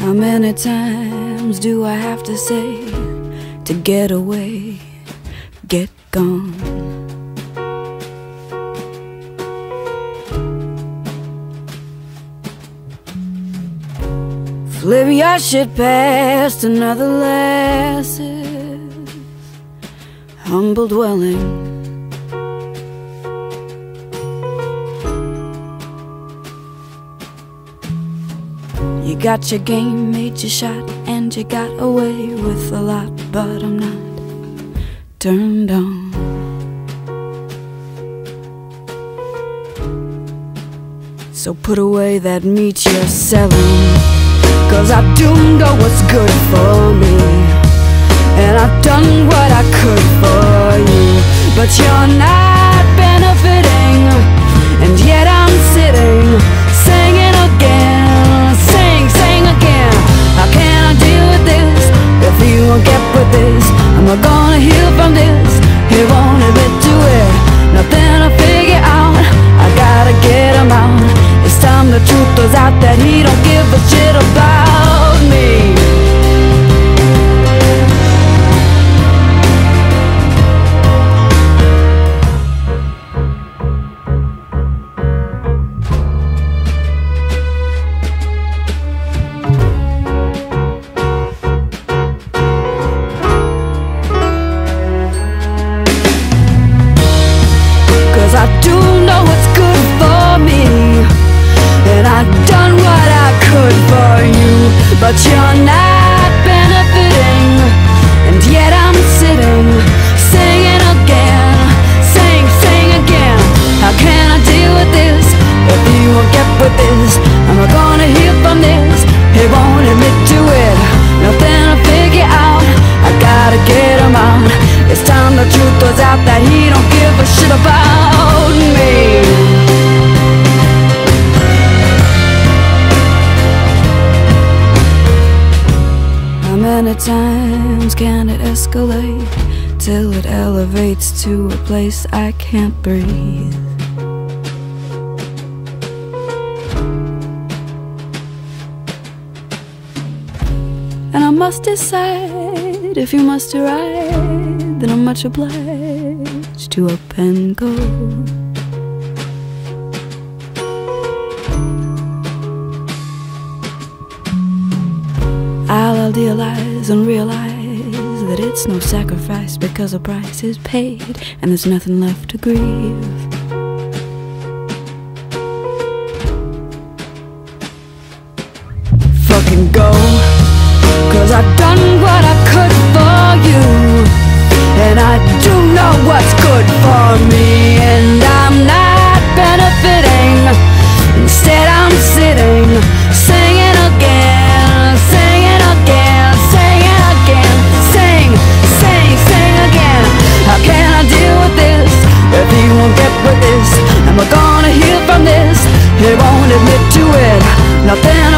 How many times do I have to say to get away, get gone? Flip your shit past another lass's humble dwelling. You got your game, made your shot, and you got away with a lot, but I'm not turned on. So put away that meat you're selling, cause I do know what's good for me. And I've done what I could for you, but you're not this? Am I gonna heal from this? He won't admit to it. Nothing to figure out. I gotta get him out. It's time the truth was out that he don't many times can it escalate Till it elevates to a place I can't breathe And I must decide if you must arrive, then I'm much obliged to up and go. Idealize and realize that it's no sacrifice because a price is paid and there's nothing left to grieve. Fucking go. Cause I've done what I could for you And I do know what's good for me admit to it. Nothing